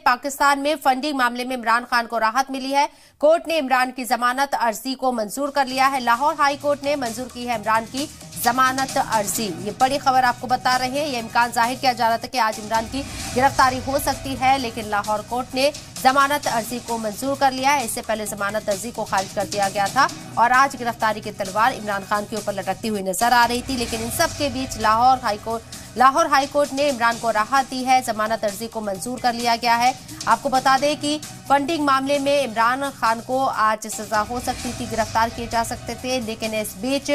पाकिस्तान में फंडिंग मामले में इमरान खान को राहत मिली है। कोर्ट ने इमरान की जमानत अर्जी को मंजूर कर लिया है। लाहौर हाई कोर्ट ने मंजूर की है इमरान की जमानत अर्जी। ये बड़ी खबर आपको बता रहे हैं। ये इम्कान ज़ाहिर किया जा रहा था कि आज इमरान की गिरफ्तारी हो सकती है, लेकिन लाहौर कोर्ट ने जमानत अर्जी को मंजूर कर लिया है। इससे पहले जमानत अर्जी को खारिज कर दिया गया था और आज गिरफ्तारी की तलवार इमरान खान के ऊपर लटकती हुई नज़र आ रही थी। लेकिन इन सब के बीच Lahore high court Lahore high court ने इमरान को राहत दी है। जमानत अर्जी को मंजूर कर लिया गया है। आपको बता दें कि फंडिंग मामले में इमरान खान को आज सजा हो सकती थी, गिरफ़्तार किए जा सकते थे, लेकिन इस बीच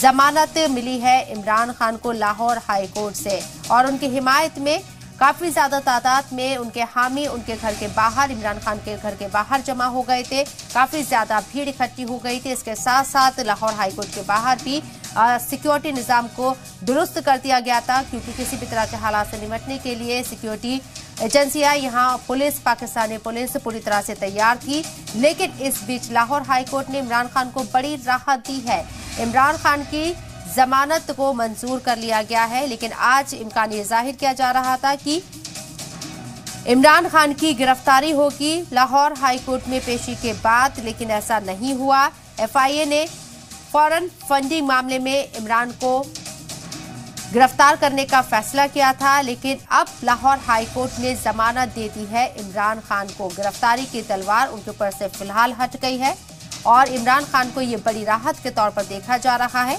जमानत मिली है इमरान खान को लाहौर हाईकोर्ट से। और उनकी हिमायत में काफ़ी ज़्यादा तादाद में उनके हामी, उनके घर के बाहर, इमरान खान के घर के बाहर जमा हो गए थे। काफ़ी ज़्यादा भीड़ इकट्ठी हो गई थी। इसके साथ साथ लाहौर हाईकोर्ट के बाहर भी सिक्योरिटी निज़ाम को दुरुस्त कर दिया गया था, क्योंकि किसी भी तरह के हालात से निपटने के लिए सिक्योरिटी एजेंसियाँ यहाँ पुलिस, पाकिस्तानी पुलिस पूरी तरह से तैयार थी, लेकिन इस बीच लाहौर हाईकोर्ट ने इमरान खान को बड़ी राहत दी है। इमरान खान की जमानत को मंजूर कर लिया गया है, लेकिन आज इम्कान ये ज़ाहिर किया जा रहा था कि इमरान खान की गिरफ्तारी होगी। लाहौर हाईकोर्ट में पेशी के बाद, लेकिन ऐसा नहीं हुआ। एफआईए ने फॉरेन फंडिंग मामले में इमरान को गिरफ़्तार करने का फैसला किया था, लेकिन अब लाहौर हाईकोर्ट ने जमानत दे दी है। इमरान खान को गिरफ्तारी की तलवार उनके ऊपर से फ़िलहाल हट गई है और इमरान खान को ये बड़ी राहत के तौर पर देखा जा रहा है।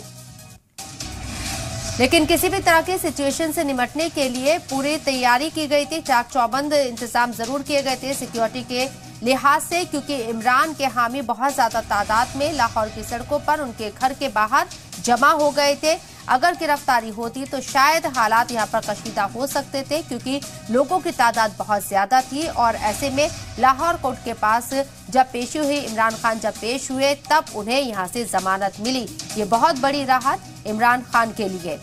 लेकिन किसी भी तरह के सिचुएशन से निपटने के लिए पूरी तैयारी की गई थी। चाक चौबंद इंतज़ाम ज़रूर किए गए थे सिक्योरिटी के लिहाज से, क्योंकि इमरान के हामी बहुत ज़्यादा तादाद में लाहौर की सड़कों पर उनके घर के बाहर जमा हो गए थे। अगर गिरफ्तारी होती तो शायद हालात यहाँ पर कशीदा हो सकते थे, क्योंकि लोगों की तादाद बहुत ज़्यादा थी और ऐसे में लाहौर कोर्ट के पास जब पेशी हुई, इमरान खान जब पेश हुए, तब उन्हें यहाँ से जमानत मिली। ये बहुत बड़ी राहत इमरान खान के लिए।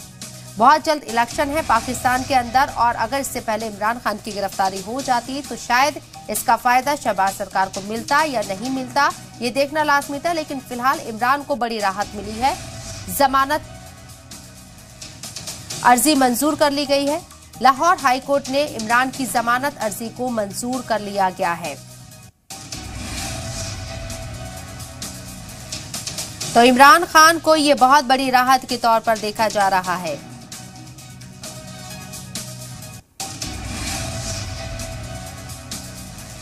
बहुत जल्द इलेक्शन है पाकिस्तान के अंदर और अगर इससे पहले इमरान खान की गिरफ्तारी हो जाती तो शायद इसका फ़ायदा शहबाज सरकार को मिलता या नहीं मिलता, ये देखना लाजमी था, लेकिन फ़िलहाल इमरान को बड़ी राहत मिली है। जमानत अर्जी मंजूर कर ली गई है। लाहौर हाईकोर्ट ने इमरान की जमानत अर्जी को मंजूर कर लिया गया है। तो इमरान खान को यह बहुत बड़ी राहत के तौर पर देखा जा रहा है।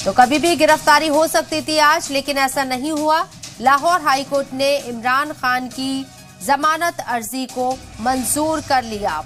तो कभी भी गिरफ्तारी हो सकती थी आज, लेकिन ऐसा नहीं हुआ। लाहौर हाईकोर्ट ने इमरान खान की जमानत अर्जी को मंजूर कर लिया।